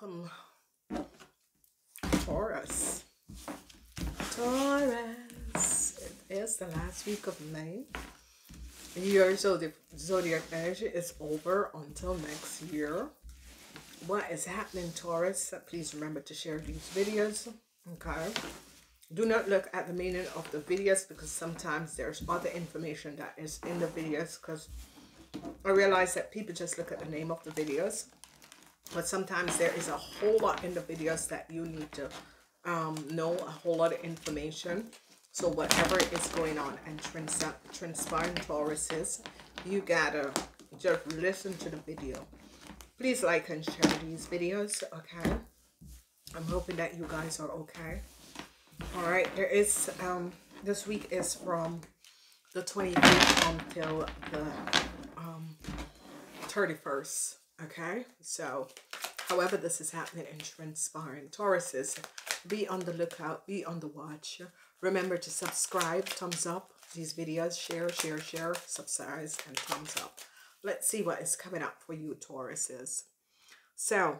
welcome, Taurus. Taurus. It is the last week of May. Your zodiac, zodiac energy is over until next year. What is happening, Taurus? Please remember to share these videos. Okay. Do not look at the meaning of the videos because sometimes there's other information that is in the videos because I realize that people just look at the name of the videos but sometimes there is a whole lot in the videos that you need to um, know a whole lot of information. So whatever is going on and trans transpiring Tauruses you gotta just listen to the video. Please like and share these videos okay? I'm hoping that you guys are okay. All right there is um this week is from the 25th until the um 31st Okay, so however this is happening and transpiring Tauruses, be on the lookout, be on the watch. Remember to subscribe, thumbs up these videos, share, share, share, subscribe, and thumbs up. Let's see what is coming up for you, Tauruses. So,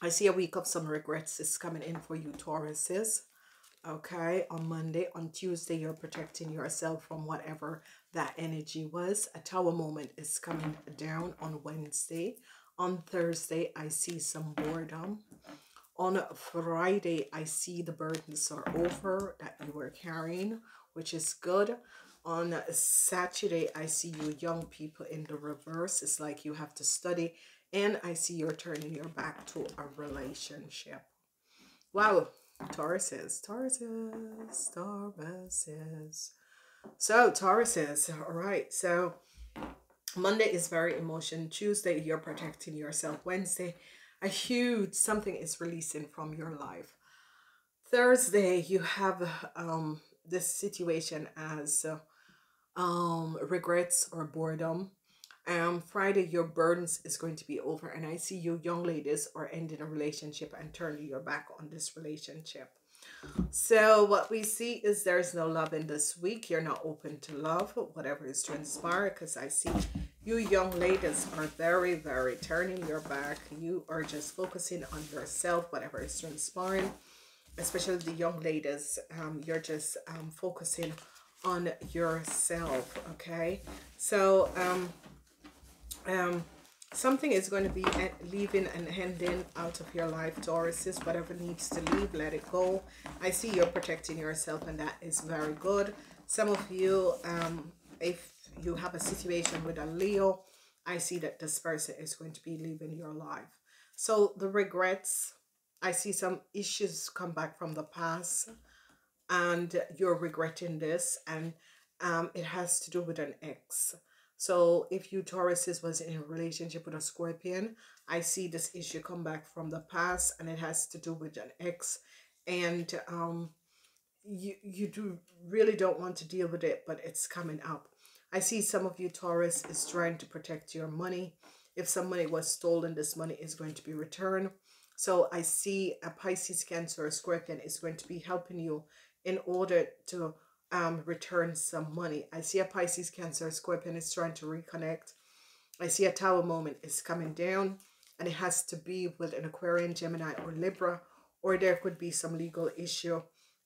I see a week of some regrets is coming in for you, Tauruses. Okay, on Monday, on Tuesday, you're protecting yourself from whatever that energy was. A tower moment is coming down on Wednesday. On Thursday, I see some boredom. On Friday, I see the burdens are over that you were carrying, which is good. On Saturday, I see you young people in the reverse. It's like you have to study. And I see you're turning your back to a relationship. Wow, Tauruses, Tauruses, Tauruses. So Taurus is all right. So Monday is very emotion. Tuesday, you're protecting yourself. Wednesday, a huge something is releasing from your life. Thursday, you have um this situation as uh, um regrets or boredom. Um, Friday, your burdens is going to be over, and I see you young ladies are ending a relationship and turning your back on this relationship. So what we see is there's no love in this week. You're not open to love, whatever is transpired, because I see you young ladies are very, very turning your back. You are just focusing on yourself, whatever is transpiring. Especially the young ladies, um, you're just um, focusing on yourself, okay? So, um, um, Something is going to be leaving and ending out of your life, Tauruses. Whatever needs to leave, let it go. I see you're protecting yourself, and that is very good. Some of you, um, if you have a situation with a Leo, I see that this person is going to be leaving your life. So the regrets, I see some issues come back from the past, and you're regretting this, and um, it has to do with an ex. So if you Tauruses was in a relationship with a Scorpion, I see this issue come back from the past and it has to do with an ex. And um, you, you do really don't want to deal with it, but it's coming up. I see some of you Taurus is trying to protect your money. If some money was stolen, this money is going to be returned. So I see a Pisces, Cancer, or Scorpion is going to be helping you in order to um, return some money. I see a Pisces, Cancer, Scorpion is trying to reconnect. I see a Tower moment is coming down and it has to be with an Aquarian, Gemini, or Libra, or there could be some legal issue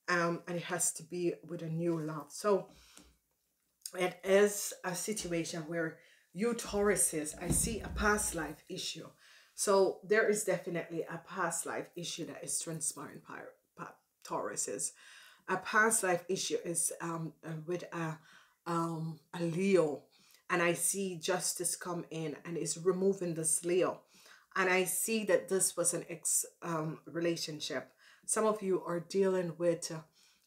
um, and it has to be with a new love. So it is a situation where you Tauruses, I see a past life issue. So there is definitely a past life issue that is transpiring Tauruses a past life issue is um, uh, with a, um, a Leo. And I see justice come in and is removing this Leo. And I see that this was an ex um, relationship. Some of you are dealing with uh,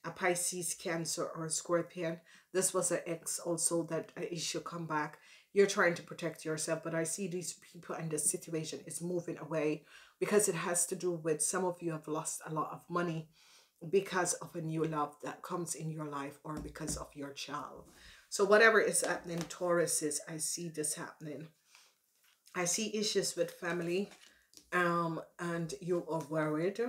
a Pisces, Cancer, or Scorpion. This was an ex also that issue come back. You're trying to protect yourself, but I see these people and this situation is moving away because it has to do with some of you have lost a lot of money because of a new love that comes in your life or because of your child. So whatever is happening, Tauruses, I see this happening. I see issues with family um, and you are worried.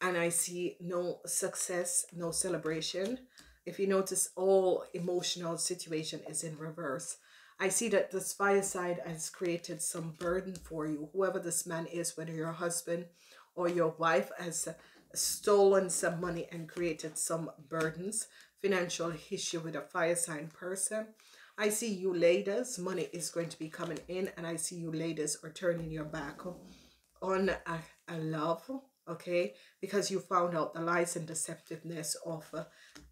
And I see no success, no celebration. If you notice, all emotional situation is in reverse. I see that this fire sign has created some burden for you. Whoever this man is, whether your husband or your wife has stolen some money and created some burdens, financial issue with a fire sign person. I see you ladies, money is going to be coming in and I see you ladies are turning your back on a, a love, okay? Because you found out the lies and deceptiveness of uh,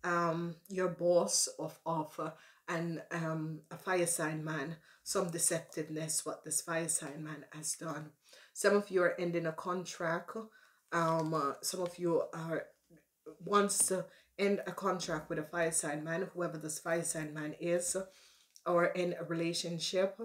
um, your boss, of, of uh, and um, a fire sign man, some deceptiveness what this fire sign man has done. Some of you are ending a contract. Um, uh, some of you are wants to end a contract with a fire sign man, whoever this fire sign man is, or in a relationship.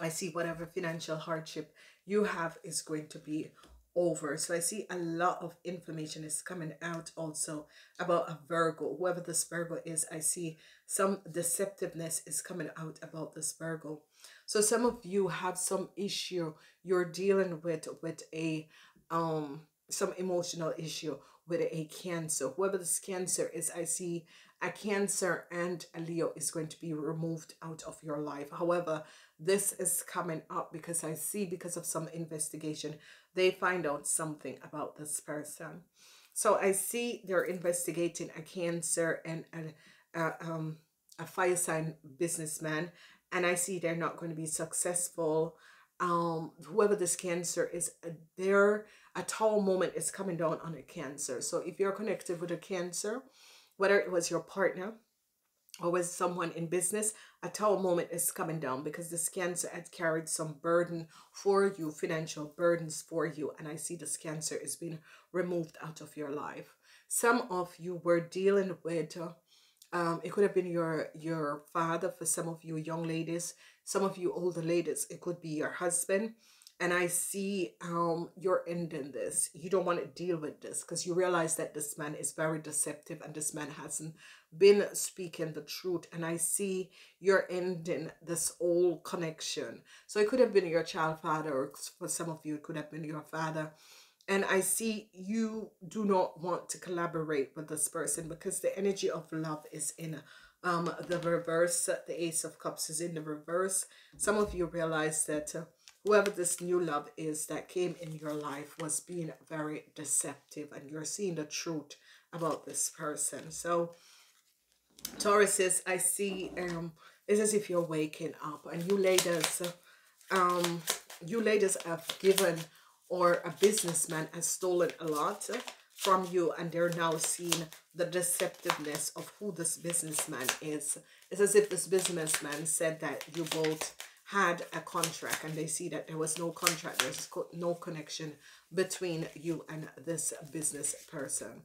I see whatever financial hardship you have is going to be over. So I see a lot of information is coming out also about a Virgo. Whoever this Virgo is, I see some deceptiveness is coming out about this Virgo. So some of you have some issue you're dealing with with a um some emotional issue with a cancer. Whoever this cancer is, I see a cancer and a Leo is going to be removed out of your life. However, this is coming up because I see because of some investigation, they find out something about this person. So I see they're investigating a cancer and a, a, um, a fire sign businessman. And I see they're not going to be successful. Um, whoever this cancer is, uh, there a tower moment is coming down on a cancer. So if you're connected with a cancer, whether it was your partner or was someone in business, a tower moment is coming down because this cancer had carried some burden for you, financial burdens for you. And I see this cancer is being removed out of your life. Some of you were dealing with, um, it could have been your, your father for some of you young ladies, some of you older ladies, it could be your husband and I see um you're ending this. You don't want to deal with this because you realize that this man is very deceptive and this man hasn't been speaking the truth. And I see you're ending this old connection. So it could have been your child father, or for some of you, it could have been your father. And I see you do not want to collaborate with this person because the energy of love is in um the reverse. The Ace of Cups is in the reverse. Some of you realize that. Uh, whoever this new love is that came in your life was being very deceptive and you're seeing the truth about this person. So Tauruses, I see um it's as if you're waking up and you ladies um you ladies have given or a businessman has stolen a lot from you and they're now seeing the deceptiveness of who this businessman is. It's as if this businessman said that you both had a contract and they see that there was no contract, there's no connection between you and this business person.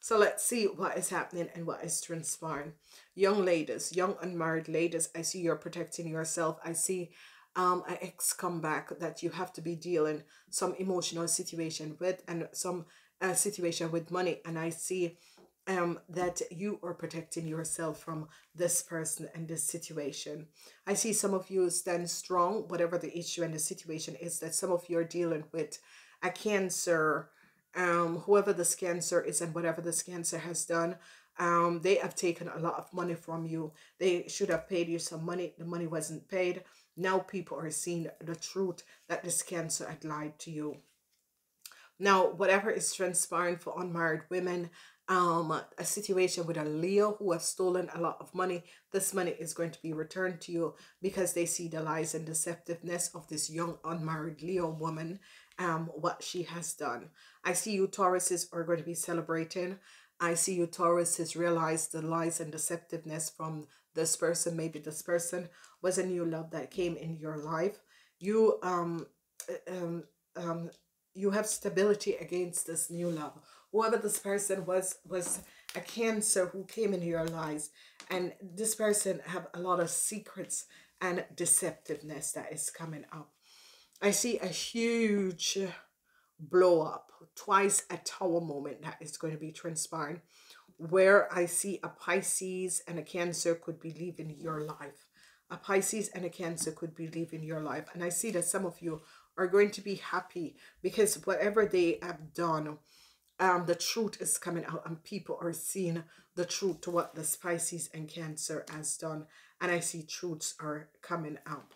So let's see what is happening and what is transpiring. Young ladies, young unmarried ladies, I see you're protecting yourself. I see um, an ex come back that you have to be dealing some emotional situation with and some uh, situation with money. And I see um, that you are protecting yourself from this person and this situation. I see some of you stand strong, whatever the issue and the situation is that some of you are dealing with a cancer, um, whoever this cancer is and whatever this cancer has done. Um, they have taken a lot of money from you. They should have paid you some money. The money wasn't paid. Now people are seeing the truth that this cancer had lied to you. Now, whatever is transpiring for unmarried women, um a situation with a leo who has stolen a lot of money this money is going to be returned to you because they see the lies and deceptiveness of this young unmarried leo woman um what she has done i see you tauruses are going to be celebrating i see you tauruses realize the lies and deceptiveness from this person maybe this person was a new love that came in your life. You um um um you have stability against this new love. Whoever this person was was a cancer who came into your lives and this person have a lot of secrets and deceptiveness that is coming up. I see a huge blow up twice a tower moment that is going to be transpiring where i see a pisces and a cancer could be leaving your life a pisces and a cancer could be leaving your life and i see that some of you are going to be happy because whatever they have done um, the truth is coming out and people are seeing the truth to what the Pisces and Cancer has done. And I see truths are coming out.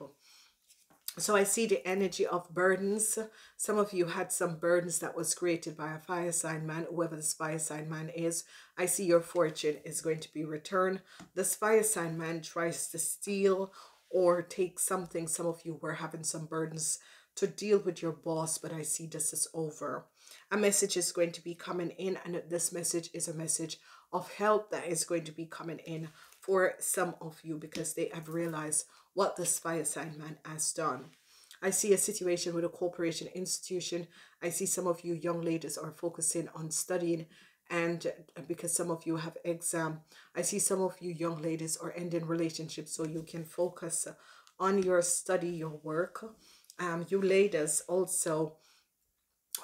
So I see the energy of burdens. Some of you had some burdens that was created by a fire sign man, whoever this fire sign man is. I see your fortune is going to be returned. This fire sign man tries to steal or take something. Some of you were having some burdens to deal with your boss, but I see this is over. A message is going to be coming in, and this message is a message of help that is going to be coming in for some of you because they have realized what this fire sign man has done. I see a situation with a corporation institution. I see some of you young ladies are focusing on studying and because some of you have exam. I see some of you young ladies are ending relationships so you can focus on your study, your work. Um, you ladies also,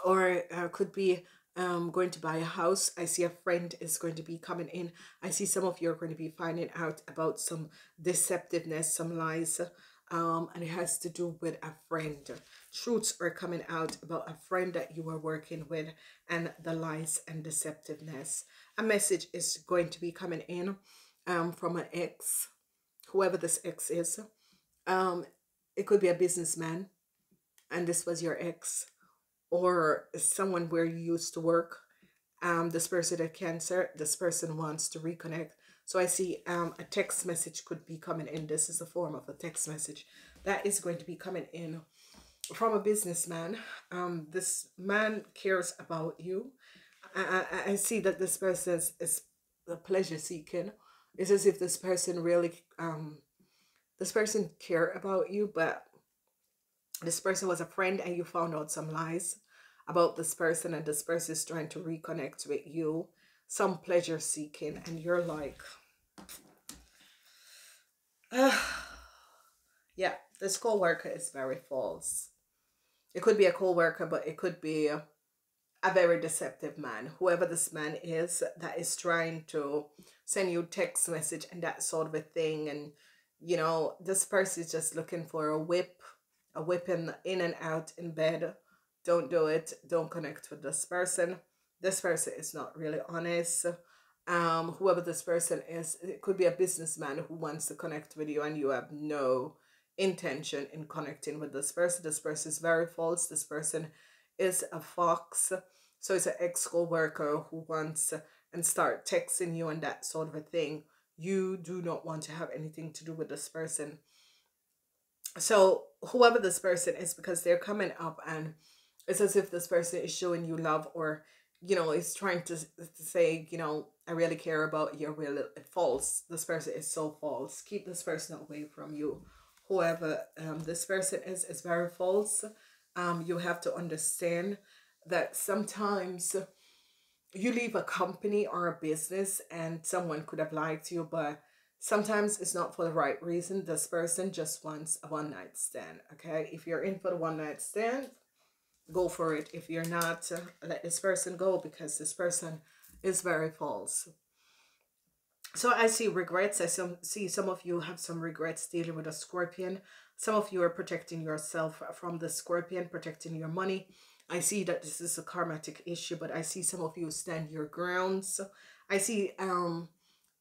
or uh, could be um, going to buy a house. I see a friend is going to be coming in. I see some of you are going to be finding out about some deceptiveness, some lies, um, and it has to do with a friend. Truths are coming out about a friend that you are working with and the lies and deceptiveness. A message is going to be coming in um, from an ex, whoever this ex is. Um, it could be a businessman, and this was your ex or someone where you used to work um this person had cancer this person wants to reconnect. So i see um a text message could be coming in. This is a form of a text message that is going to be coming in from a businessman. Um this man cares about you. I i, I see that this person is, is pleasure seeking. It's as if this person really um this person care about you but this person was a friend and you found out some lies about this person and this person is trying to reconnect with you. Some pleasure seeking and you're like yeah this co-worker is very false. It could be a co-worker but it could be a, a very deceptive man. Whoever this man is that is trying to send you text message and that sort of a thing and you know this person is just looking for a whip a whipping in and out in bed. Don't do it. Don't connect with this person. This person is not really honest. Um, whoever this person is, it could be a businessman who wants to connect with you and you have no intention in connecting with this person. This person is very false. This person is a fox. So it's an ex-co-worker who wants and start texting you and that sort of a thing. You do not want to have anything to do with this person so whoever this person is because they're coming up and it's as if this person is showing you love or you know is trying to, to say you know i really care about your will it false this person is so false. Keep this person away from you. Whoever um this person is is very false. Um you have to understand that sometimes you leave a company or a business and someone could have lied to you but Sometimes it's not for the right reason. This person just wants a one night stand. Okay. If you're in for the one night stand, go for it. If you're not, uh, let this person go because this person is very false. So I see regrets. I some, see some of you have some regrets dealing with a scorpion. Some of you are protecting yourself from the scorpion, protecting your money. I see that this is a karmatic issue, but I see some of you stand your grounds. I see um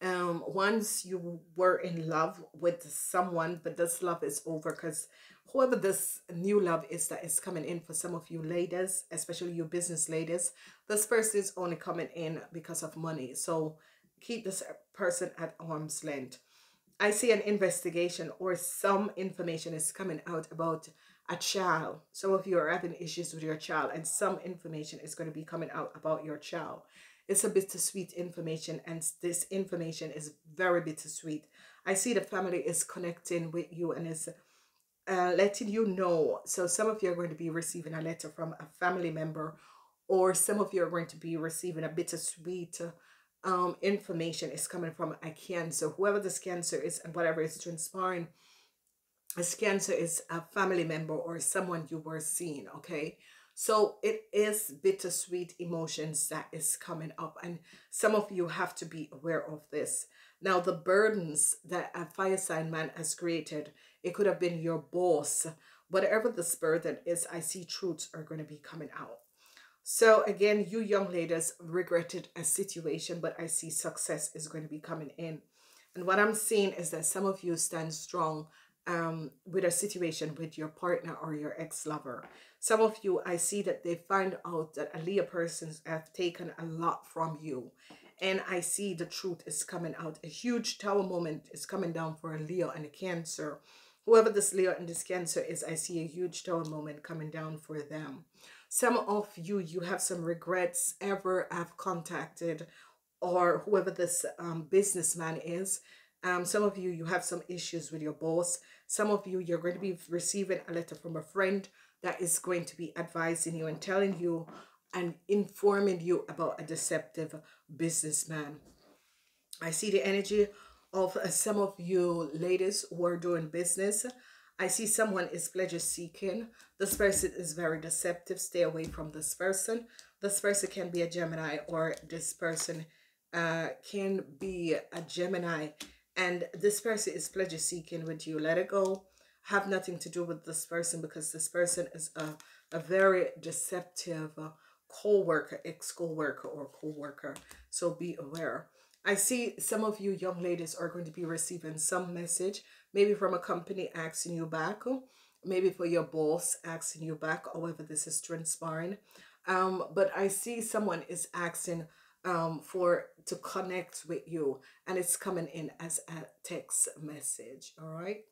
um once you were in love with someone but this love is over because whoever this new love is that is coming in for some of you ladies especially you business ladies this person is only coming in because of money. So keep this person at arm's length. I see an investigation or some information is coming out about a child. Some of you are having issues with your child and some information is going to be coming out about your child it's a bittersweet information and this information is very bittersweet. I see the family is connecting with you and is uh, letting you know. So some of you are going to be receiving a letter from a family member or some of you are going to be receiving a bittersweet um, information. Is coming from a cancer. Whoever this cancer is and whatever is transpiring this cancer is a family member or someone you were seeing okay so it is bittersweet emotions that is coming up. And some of you have to be aware of this. Now, the burdens that a fire sign man has created, it could have been your boss. Whatever this burden is, I see truths are going to be coming out. So again, you young ladies regretted a situation, but I see success is going to be coming in. And what I'm seeing is that some of you stand strong um, with a situation with your partner or your ex-lover. Some of you, I see that they find out that a Leo person have taken a lot from you. And I see the truth is coming out. A huge tower moment is coming down for a Leo and a Cancer. Whoever this Leo and this Cancer is, I see a huge tower moment coming down for them. Some of you, you have some regrets ever have contacted or whoever this um, businessman is. Um, some of you, you have some issues with your boss. Some of you, you're going to be receiving a letter from a friend that is going to be advising you and telling you and informing you about a deceptive businessman. I see the energy of uh, some of you ladies who are doing business. I see someone is pleasure seeking. This person is very deceptive. Stay away from this person. This person can be a Gemini or this person uh, can be a Gemini and this person is pleasure seeking with you. Let it go. Have nothing to do with this person because this person is a, a very deceptive uh, co-worker, ex-co-worker or co-worker. So be aware. I see some of you young ladies are going to be receiving some message, maybe from a company asking you back, maybe for your boss asking you back, however this is transpiring. Um, but I see someone is asking um, for to connect with you and it's coming in as a text message all right?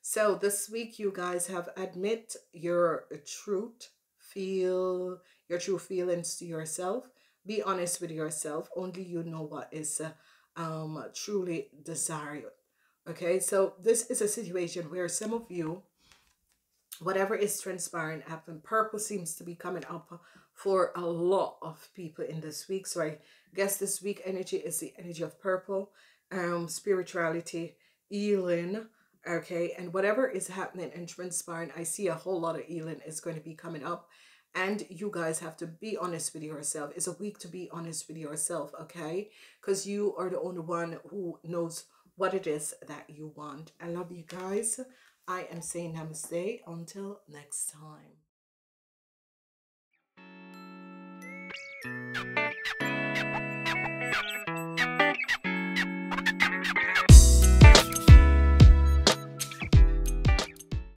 So this week you guys have admit your truth feel your true feelings to yourself. Be honest with yourself. Only you know what is uh, um truly desired okay? So this is a situation where some of you whatever is transpiring happen purple seems to be coming up for a lot of people in this week. So i guess this week energy is the energy of purple um spirituality healing okay? And whatever is happening and transpiring i see a whole lot of healing is going to be coming up. And you guys have to be honest with yourself. It's a week to be honest with yourself okay? Because you are the only one who knows what it is that you want. I love you guys. I am saying namaste. Until next time.